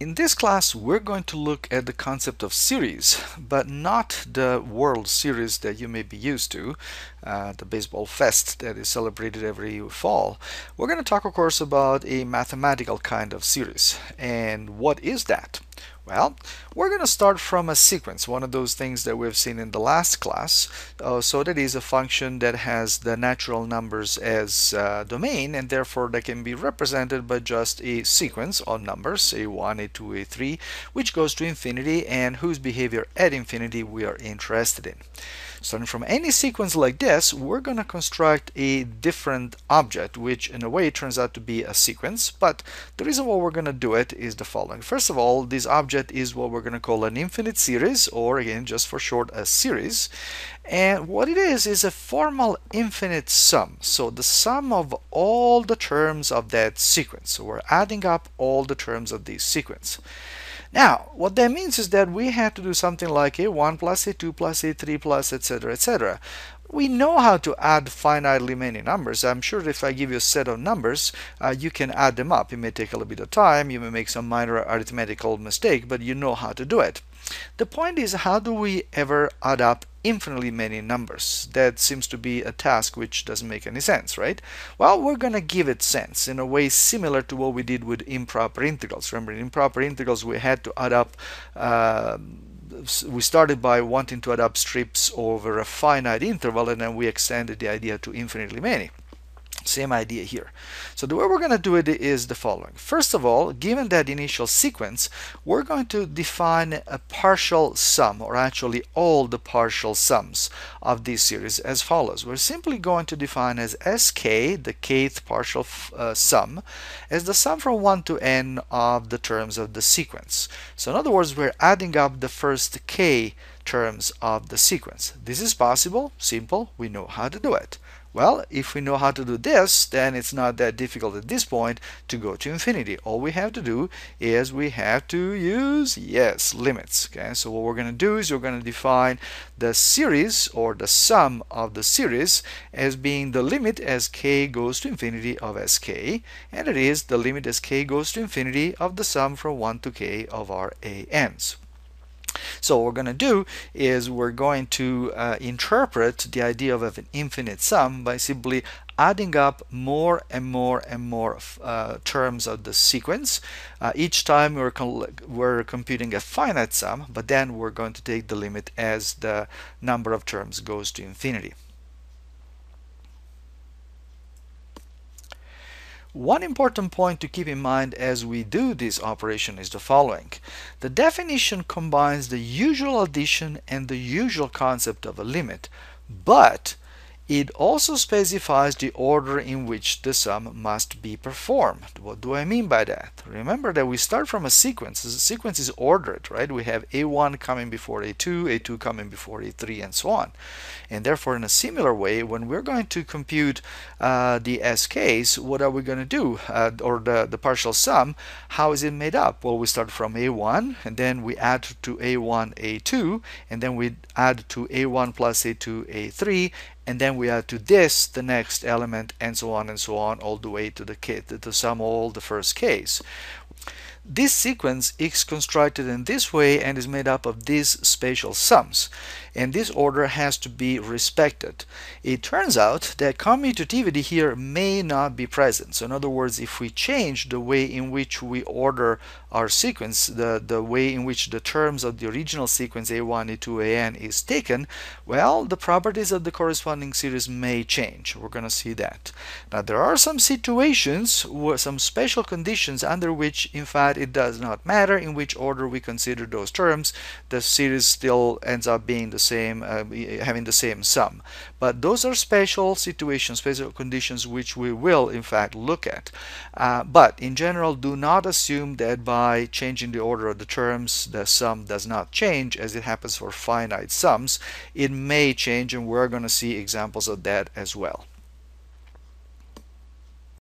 In this class, we're going to look at the concept of series, but not the World Series that you may be used to, uh, the baseball fest that is celebrated every fall. We're going to talk, of course, about a mathematical kind of series. And what is that? Well, we're going to start from a sequence, one of those things that we've seen in the last class. Uh, so that is a function that has the natural numbers as uh, domain and therefore that can be represented by just a sequence of numbers, a1, a2, a3, which goes to infinity and whose behavior at infinity we are interested in. Starting from any sequence like this, we're going to construct a different object, which in a way turns out to be a sequence. But the reason why we're going to do it is the following. First of all, this object is what we're going to call an infinite series, or again, just for short, a series. And what it is, is a formal infinite sum. So the sum of all the terms of that sequence. So we're adding up all the terms of this sequence. Now, what that means is that we have to do something like a1 plus a2 plus a3 plus etc etc. We know how to add finitely many numbers. I'm sure if I give you a set of numbers, uh, you can add them up. It may take a little bit of time, you may make some minor arithmetical mistake, but you know how to do it. The point is, how do we ever add up infinitely many numbers? That seems to be a task which doesn't make any sense, right? Well, we're going to give it sense in a way similar to what we did with improper integrals. Remember, in improper integrals, we had to add up uh, we started by wanting to add up strips over a finite interval and then we extended the idea to infinitely many. Same idea here. So the way we're going to do it is the following. First of all, given that initial sequence, we're going to define a partial sum, or actually all the partial sums of this series as follows. We're simply going to define as sk, the kth partial uh, sum, as the sum from 1 to n of the terms of the sequence. So in other words, we're adding up the first k terms of the sequence. This is possible, simple, we know how to do it. Well, if we know how to do this, then it's not that difficult at this point to go to infinity. All we have to do is we have to use, yes, limits. Okay, so what we're going to do is we're going to define the series or the sum of the series as being the limit as k goes to infinity of sk, and it is the limit as k goes to infinity of the sum from 1 to k of our ans. So what we're going to do is we're going to uh, interpret the idea of an infinite sum by simply adding up more and more and more uh, terms of the sequence. Uh, each time we're, we're computing a finite sum, but then we're going to take the limit as the number of terms goes to infinity. One important point to keep in mind as we do this operation is the following. The definition combines the usual addition and the usual concept of a limit, but it also specifies the order in which the sum must be performed. What do I mean by that? Remember that we start from a sequence. The sequence is ordered, right? We have A1 coming before A2, A2 coming before A3, and so on. And therefore, in a similar way, when we're going to compute uh, the SKs, what are we going to do? Uh, or the, the partial sum, how is it made up? Well, we start from A1, and then we add to A1, A2, and then we add to A1 plus A2, A3, and then we add to this the next element and so on and so on all the way to the to sum all the first case this sequence is constructed in this way and is made up of these partial sums and this order has to be respected. It turns out that commutativity here may not be present. So in other words, if we change the way in which we order our sequence, the, the way in which the terms of the original sequence A1, A2, AN is taken, well, the properties of the corresponding series may change. We're going to see that. Now, there are some situations, some special conditions under which, in fact, it does not matter in which order we consider those terms. The series still ends up being the same, uh, having the same sum. But those are special situations, special conditions which we will in fact look at. Uh, but in general, do not assume that by changing the order of the terms, the sum does not change as it happens for finite sums. It may change and we're going to see examples of that as well.